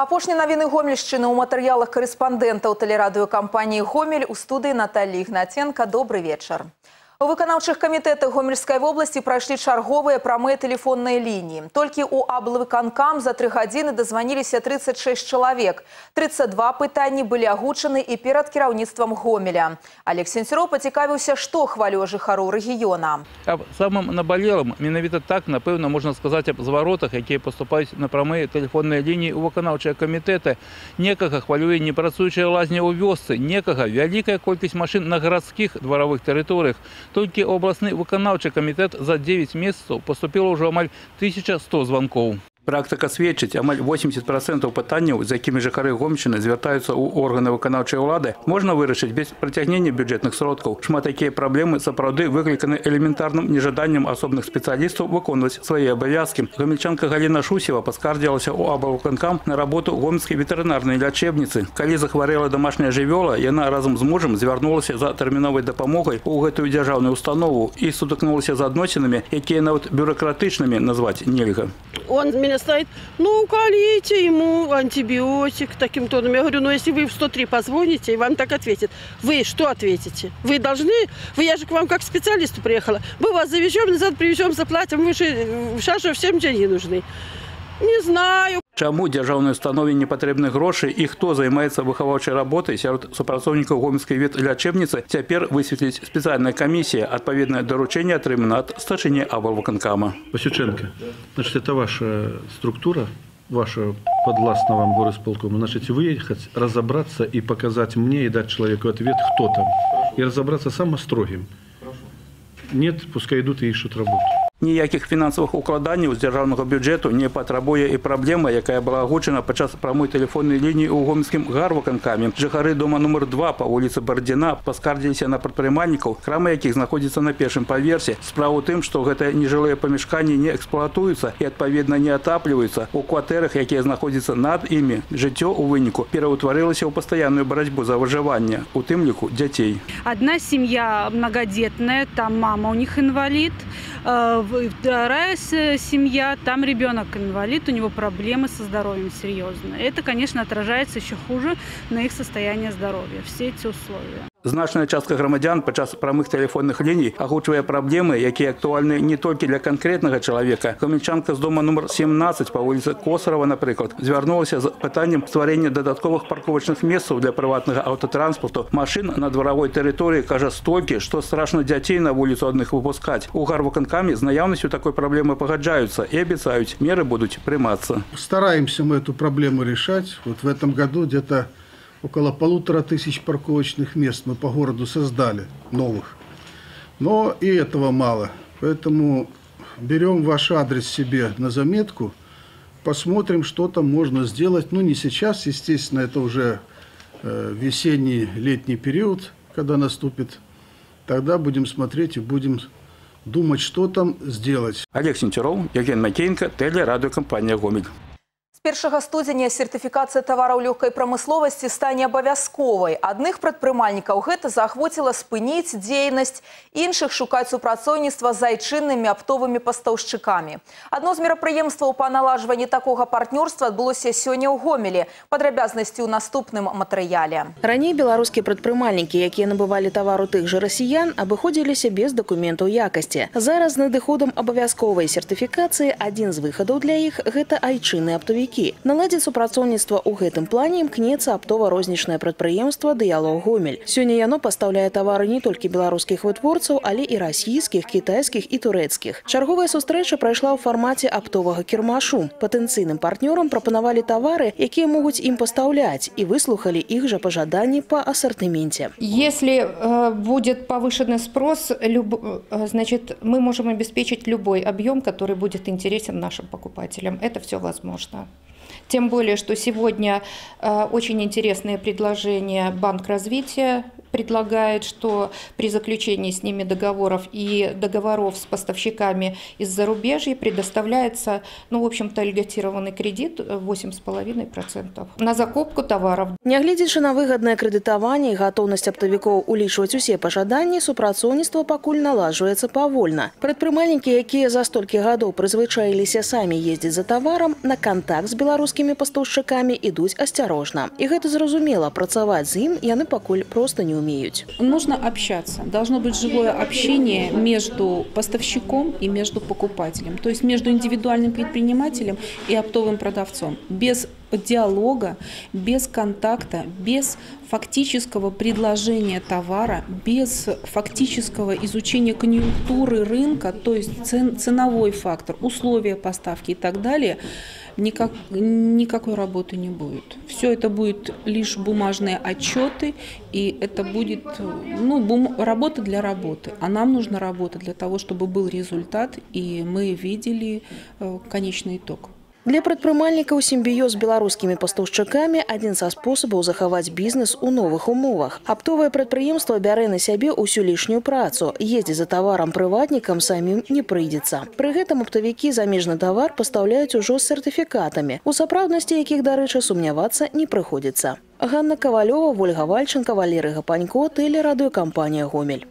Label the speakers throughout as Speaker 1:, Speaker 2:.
Speaker 1: Апошні навіны гомельшчыны ў матэрыялах карэспандэнтаў тэлерадыёкампаніі Гомель у студыі Наталі Ігнаценка. Добры вечар. У выканаўчых камітэтах гомельскай вобласці прайшлі чарговыя прамыя тэлефонныя лініі. Толькі ў аблвыканкам за тры гадзіны дазваніліся 36 чалавек. 32 пытанні былі агучаны і перад кіраўніцтвам Гомеля. Алег Сенцюроў пацікавіўся, што хвалюе жыхароў рэгіёна.
Speaker 2: Аб самым набалелым менавіта так напэўна можна сказаць аб зваротах якія паступаюць на прамыя тэлефонныя лініі ў выканаўчыя камітэты некага хвалюе непрацуючая лазня ў вёсцы некага вялікая колькасць машын на гарадскіх дваравых тэрыторыях толькі областны выканаўчы камітэт за 9 месяцаў паступіла ўжо амаль 1100 званкоў Практыка сведчыць амаль 80% пытанняў, з якімі жыхары гомчыны звяртаюцца ў органы выканаўчай улады, можна вырашыць без прыцягнення бюджэтных сродкаў. Шмат такія праблемы сапраўды выкліканы элементарным нежаданнем асобных спецыялістаў выконваць свае абавязкі. Гомельчанка Галіна Шусева паскардзілася ў абавыканкам на работу гомельскай ветэрынарнай лячэбніцы. Калі захварэла домашняя жывёла, яна разам з мужам звярнулася за тэрміновай дапамогай у гэтую дзяржаўную установу і сутыкнулася з адносінамі, якія нават бюракратычнымі назваць нельга.
Speaker 3: Он меня стоит, ну, уколите ему антибиотик таким тоном. Я говорю, ну, если вы в 103 позвоните, и вам так ответят, вы что ответите? Вы должны, вы, я же к вам как специалисту приехала, мы вас завезем, назад привезем, заплатим, вы же, сейчас же всем деньги нужны. Не знаю.
Speaker 2: Чаму дзяржаўнай установе не патрэбны грошы і хто займаецца выхаваўчай работай сярод супрацоўнікаў гомельскай ветлячэбніцы цяпер высветліць спецыяльная камісія адпаведнае даручэнне атрымана ад старшыні аблвыканкама
Speaker 4: Васюченко, значит, это ваша структура, ваша подвластна вам горосполкому. Значит, выехать, разобраться и показать мне и дать человеку ответ, кто там. И разобраться самым строгим. Нет, пускай идут и ищут работу.
Speaker 2: Ніякіх фінансавых укладанняў з дзяржаўнага бюджэту не патрабуе і праблема, якая была агучана падчас прамой тэлефоннай лініі ў гомельскім гарваканкаме. Жыхары дома нумар 2 па вуліцы Бардзіна паскардзіліся на прадпрымальнікаў, крамы якіх знаходзяцца на першым паверсе. Справа ў тым, што гэтыя нежылыя памяшканні не эксплуатуюцца і адпаведна не атапліваюцца. У кватэрах, якія знаходзяцца над імі, жыццё ў выніку пераўтварылася ў пастаянную барацьбу за выжыванне, у тым ліку дзяцей.
Speaker 5: Одна семья многодетная, там мама у них инвалид, э, вторая семья, там ребенок инвалид, у него проблемы со здоровьем серьезные. Это, конечно, отражается еще хуже на их состояние здоровья, все эти условия.
Speaker 2: Значная частка грамадзян падчас прамых тэлефонных ліній агучвае праблемы, якія актуальны не толькі для канкрэтнага чалавека. Камельчанка з дома нумар 17 па вуліцы Косарава, напрыклад, звярнулася з пытаннем стварэння дадатковых парковачных месцаў для прыватнага аўтатранспарту. Машын на дваравой тэрыторыі кажа столькі, што страшна дзяцей на вуліцу адных выпускаць. У гарваканкамі з наяўнасцю такой праблемы пагаджаюцца і абяцаюць, меры будуць прымацца.
Speaker 6: Стараемся мы эту проблему решать. Вот в этом году где-то около полутора тысяч парковочных мест мы по городу создали новых. Но и этого мало. Поэтому берем ваш адрес себе на заметку, посмотрим, что там можно сделать. Ну, не сейчас, естественно, это уже э, весенний, летний период, когда наступит. Тогда будем смотреть и будем думать, что там сделать.
Speaker 2: Олег Сенцюроў, Евген Макеенко, тэлерадыёкампанія Гомель.
Speaker 1: З 1 студзеня сертыфікацыя тавараў лёгкай прамысловасці стане абавязковай. Адных прадпрымальнікаў гэта заахвоціла спыніць дзейнасць, іншых шукаць супрацоўніцтва з айчыннымі аптовымі пастаўшчыкамі. Адно з мерапрыемстваў па налажванні такога партнёрства адбылося сёння ў Гомелі. Падрабязнасці ў наступным матэрыяле.
Speaker 7: Раней беларускія прадпрымальнікі, якія набывалі тавару тых жа расіян, абыходзіліся без дакументаў якасці. Зараз з надыходам абавязковай сертыфікацыі адзін з выхадаў для іх гэта айчынныя аптовікі пакупнікі. Наладзіць супрацоўніцтва ў гэтым плане імкнецца аптова-рознічнае прадпрыемства дыялог гомель. Сёння яно пастаўляе тавары не толькі беларускіх вытворцаў, але і расійскіх, кітайскіх і турэцкіх. Чарговая сустрэча прайшла ў фармаце аптовага кірмашу. Патэнцыйным партнёрам прапанавалі тавары, якія могуць ім пастаўляць і выслухалі іх жа пажаданні па асартыменце.
Speaker 8: Если э, будет повышенный спрос, люб, э, значит, мы можем обеспечить любой объем, который будет интересен нашим покупателям. Это все возможно. Тем более, что сегодня э, очень интересные предложения Банк развития предлагает, что при заключении с ними договоров и договоров с поставщиками из зарубежья предоставляется, ну, в общем-то, льготированный кредит 8,5% на закупку товаров.
Speaker 7: Нягледзячы на выгаднае крэдытаванне і гатоўнасць аптавікоў улічваць усе пажаданні, супрацоўніцтва пакуль налажваецца павольна. Прадпрымальнікі, якія за столькі гадоў прызвычаіліся самі ездзіць за таварам, на кантакт з беларускімі пастаўшчыкамі ідуць асцярожна. І гэта зразумела, працаваць з ім яны пакуль проста не умеют.
Speaker 9: Нужно общаться. Должно быть живое общение между поставщиком и между покупателем. То есть между индивидуальным предпринимателем и оптовым продавцом. Без диалога, без контакта, без фактического предложения товара, без фактического изучения конъюнктуры рынка, то есть цен, ценовой фактор, условия поставки и так далее, никак, никакой работы не будет. Все это будет лишь бумажные отчеты, и это будет ну, бум, работа для работы. А нам нужна работа для того, чтобы был результат, и мы видели э, конечный итог.
Speaker 7: Для прадпрымальнікаў сімбіёз з беларускімі пастаўшчыкамі адзін са спосабаў захаваць бізнес у новых умовах. Аптовае прадпрыемства бярэ на сябе ўсю лішнюю працу. Ездзіць за таварам прыватнікам самім не прыйдзецца. Пры гэтым аптавікі замежны тавар пастаўляюць ужо з сертыфікатамі, у сапраўднасці якіх, дарэчы, сумнявацца не прыходзіцца. Ганна Кавалёва, Вольга Вальченко, Валерый Гапанько, тэлерадыёкампанія «Гомель».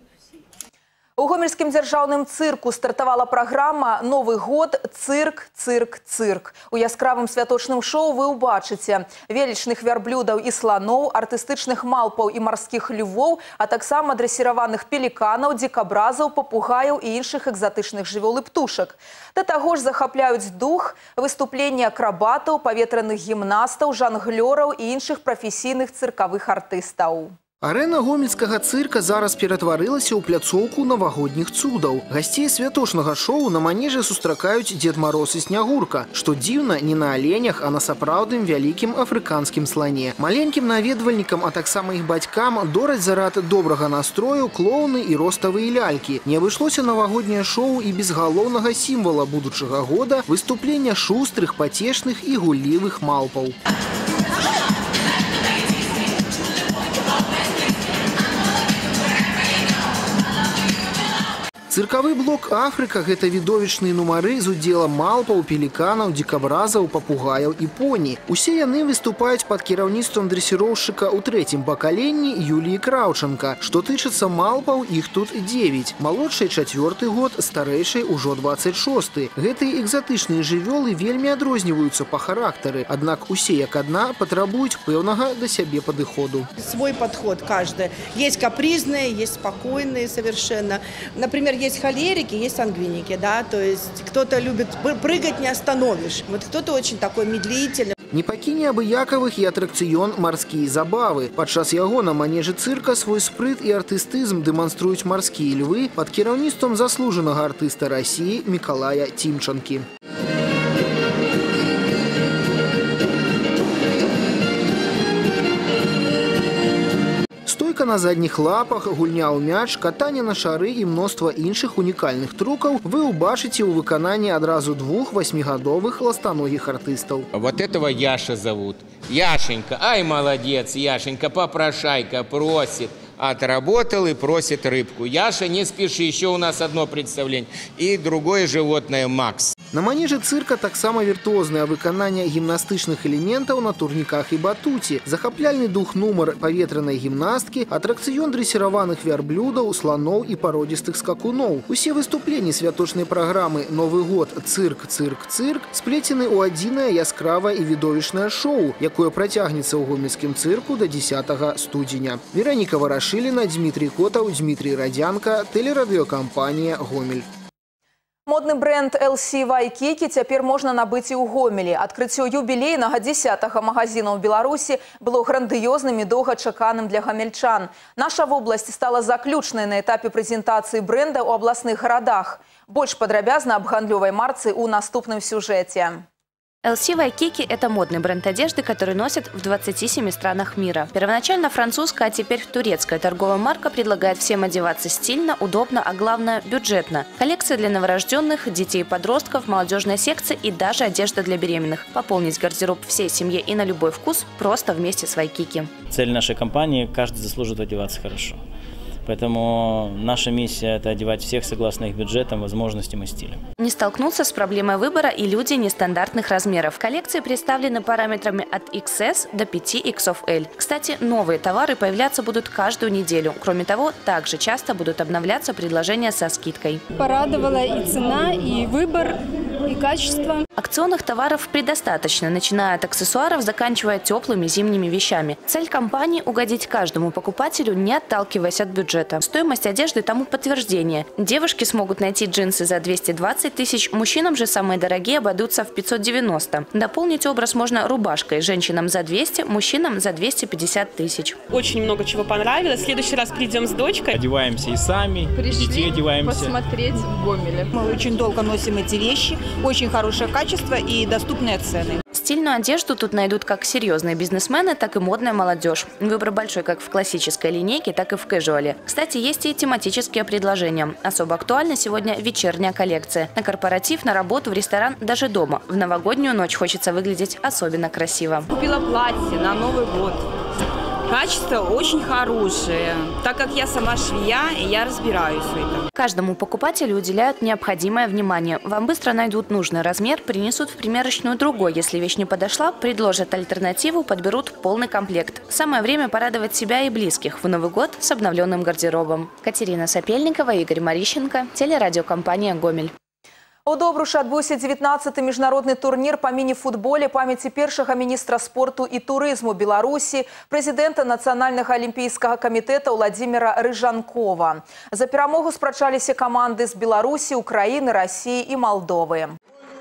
Speaker 1: У гомельскім дзяржаўным цырку стартавала праграма новы год цырк цырк цырк у яскравым святочным шоу вы ўбачыце велічных вярблюдаў і сланоў артыстычных малпаў і марскіх львоў а таксама дрэсіраваных пеліканаў дзекабразаў папугаяў і іншых экзатычных жывёл і птушак. Да таго ж захапляюць дух выступленні акрабатаў паветраных гімнастаў жанглёраў і іншых прафесійных цыркавых артыстаў
Speaker 10: Арэна гомельскага цырка зараз ператварылася ў пляцоўку навагодніх цудаў. Гасцей святочнага шоу на манежы сустракаюць Дед Мароз і Снягурка, што дзіўна не на аленях, а на сапраўдным вялікім афрыканскім слане. Маленькім наведвальнікам, а таксама іх бацькам дораць зарад добрага настрою, клоуны і роставыя лялькі. Не абышлося навагодняе шоу і без галоўнага сімвала будучага года выступлення шустрых, пацешных і гуллівых малпаў. Цыркавы блок Афрыка гэта відовічныя нумары з удзелам малпаў, пеліканаў, дзікабразаў, папугаяў і поні. Усе яны выступаюць пад кіраўніцтвам дрэсіроўшчыка ў трэцім пакаленні Юліі Краўчанка. Што тычыцца малпаў, іх тут 9. Малодшай чацвёрты год, старэйшай ужо 26. Гэтыя экзатычныя жывёлы вельмі адрозніваюцца па характары, аднак усе як адна патрабуюць пэўнага да сябе падыходу.
Speaker 11: Свой подход каждый. Есть капризные, есть спокойные совершенно. Например, есть холерики, есть сангвиники, да, то есть кто-то любит прыгать не остановишь, вот кто-то очень такой медлительный.
Speaker 10: Не пакіне абыякавых і атракцыён марскія забавы. Падчас яго на манежы цырка свой спрыт і артыстызм дэманструюць марскія львы пад кіраўніцтвам заслужанага артыста рассіі Мікалая Тімчанкі. на задніх лапах, гульня ў мяч, катанне на шары і мноства іншых унікальных трукаў вы ўбачыце ў выкананні адразу двух васьмігадовых ластаногіх артыстаў.
Speaker 12: Вот этого Яша зовут. Яшенька, ай молодец, Яшенька, попрошайка, просит. Отработал и просит рыбку. Яша, не спеши, еще у нас одно представление. И другое животное Макс.
Speaker 10: На манежы цырка таксама віртуознае выкананне гімнастычных элементаў на турніках і батуце, захапляльны дух нумар паветранай гімнасткі, атракцыён дрэсіраваных вярблюдаў, сланоў і пародзістых скакуноў. Усе выступленні святочнай праграмы Новы год цырк цырк цырк сплецены ў адзінае яскравае і відовішнае шоу, якое працягнецца ў гомельскім цырку да 10 студзеня. Вераніка Варашыліна, Дмітрий Котаў, Дмітрий Радзянка, тэлерадыёкампанія Гомель.
Speaker 1: Модны бренд LC Вайкікі цяпер можна набыць і ў гомелі. Адкрыццё юбілейнага 10 магазіна ў Беларусі было грандыёзным і доўгачаканым для гамельчан. Наша вобласць стала заключнай на этапе прэзентацыі бренда ў абласных гарадах. Больш падрабязна аб гандлёвай марцы ў наступным сюжэце.
Speaker 13: LC Waikiki – это модный бренд одежды, который носят в 27 странах мира. Первоначально французская, а теперь турецкая торговая марка предлагает всем одеваться стильно, удобно, а главное – бюджетно. Коллекция для новорожденных, детей и подростков, молодежная секция и даже одежда для беременных. Пополнить гардероб всей семье и на любой вкус просто вместе с Waikiki.
Speaker 14: Цель нашей компании – каждый заслужит одеваться хорошо. Поэтому наша миссия – это одевать всех согласно их бюджетам, возможностям и стилям.
Speaker 13: Не столкнуться с проблемой выбора и люди нестандартных размеров. Коллекции представлены параметрами от XS до 5XL. Кстати, новые товары появляться будут каждую неделю. Кроме того, также часто будут обновляться предложения со скидкой.
Speaker 15: Порадовала и цена, и выбор, и качество.
Speaker 13: Акционных товаров предостаточно, начиная от аксессуаров, заканчивая теплыми зимними вещами. Цель компании – угодить каждому покупателю, не отталкиваясь от бюджета. Стоимость одежды тому подтверждение. Девушки смогут найти джинсы за 220 тысяч, мужчинам же самые дорогие обойдутся в 590. Дополнить образ можно рубашкой. Женщинам за 200, мужчинам за 250 тысяч.
Speaker 16: Очень много чего понравилось. В следующий раз придем с дочкой.
Speaker 14: Одеваемся и сами,
Speaker 15: Пришли
Speaker 14: детей одеваемся.
Speaker 15: посмотреть в Гомеле.
Speaker 17: Мы очень долго носим эти вещи, очень хорошее качество и доступные цены.
Speaker 13: Стильную одежду тут найдут как серьезные бизнесмены, так и модная молодежь. Выбор большой как в классической линейке, так и в кэжуале. Кстати, есть и тематические предложения. Особо актуальна сегодня вечерняя коллекция. На корпоратив, на работу, в ресторан, даже дома. В новогоднюю ночь хочется выглядеть особенно красиво.
Speaker 18: Купила платье на Новый год. Качество очень хорошее, так как я сама швея, и я разбираюсь в этом.
Speaker 13: Каждому покупателю уделяют необходимое внимание. Вам быстро найдут нужный размер, принесут в примерочную другой. Если вещь не подошла, предложат альтернативу, подберут полный комплект. Самое время порадовать себя и близких в Новый год с обновленным гардеробом. Катерина Сапельникова, Игорь Марищенко, телерадиокомпания «Гомель».
Speaker 1: У Добрушы адбыўся 19 міжнародны турнір па міні-футболе памяці першага міністра спорту і турызму Беларусі, прэзідэнта нацыянальнага алімпійскага камітэта Владзіміра Рыжанкова. За перамогу спрачаліся каманды з Беларусі, Украіны, Расіі і Малдовы.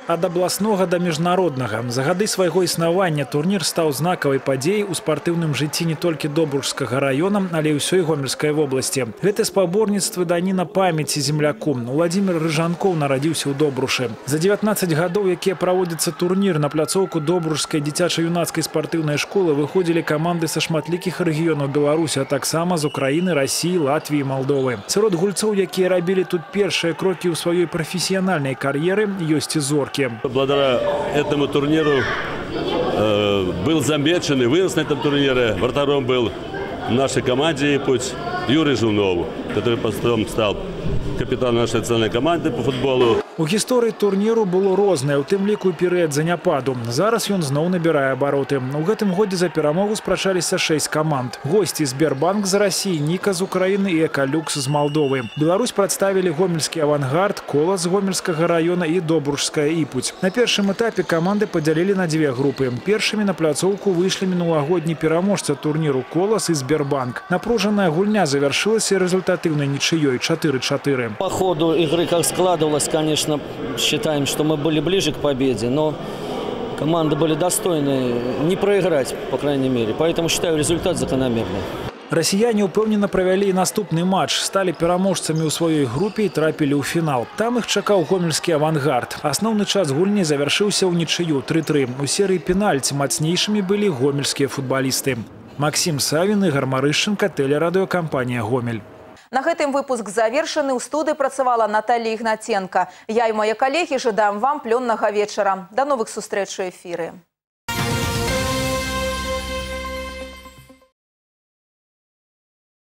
Speaker 19: ад абласнога да міжнароднага за гады свайго існавання турнір стаў знакавай падзеяй у спартыўным жыцці не толькі добружскага раёна але ўсёй гомельскай вобласці гэта спаборніцтвы даніна памяці земляку владимир рыжанкоў нарадзіўся ў добрушы за 19 гадоў якія праводзіцца турнір на пляцоўку добружскай дзіцяча-юнацкай спартыўнай школы выходзілі каманды са шматлікіх рэгіёнаў беларусі а таксама з украіны рассіі латвіі малдовы сярод гульцоў якія рабілі тут першыя крокі ў сваёй прафесіянальнай кар'еры ёсць і зоркі
Speaker 20: Благодаря этому турниру э, был замечен и вырос на этом турнире. Вратарем был в нашей команде путь Юрий Жунов, который потом стал капітан нашої національної команди по футболу.
Speaker 19: У гісторыі турніру было рознае, у тым ліку і перыяд заняпаду. Зараз ён зноў набірае абароты. У гэтым годзе за перамогу спрачаліся шэсць каманд. Госці Сбербанк з Расіі, Ніка з Украіны і Экалюкс з Малдовы. Беларусь прадставілі гомельскі авангард, кола з гомельскага раёна і добружская іпуць. На першым этапе каманды падзялілі на дзве групы. Першымі на пляцоўку выйшлі мінулагодні пераможца турніру колас і Сбербанк. Напружаная гульня завяршылася результатыўнай нічыёй 4-4.
Speaker 21: По ходу игры как складывалось, конечно, считаем, что мы были ближе к победе, но команды были достойны не проиграть, по крайней мере. Поэтому считаю результат закономерный.
Speaker 19: Расіяне ўпэўнена правялі і наступны матч, сталі пераможцамі ў сваёй групе і трапілі ў фінал. Там іх чакаў гомельскі авангард. Асноўны час гульні завяршыўся ў нічыю 3-3. У серыі пенальці мацнейшымі былі гомельскія футбалісты. Максим Савін і Гармарышчынка, тэлерадыёкампанія «Гомель».
Speaker 1: На гэтым выпуск завершаны ў студыі працавала Наталья Ігнаценка. Я і мае калегі жадаем вам плённага вечара. Да новых сустрэч у эфіры.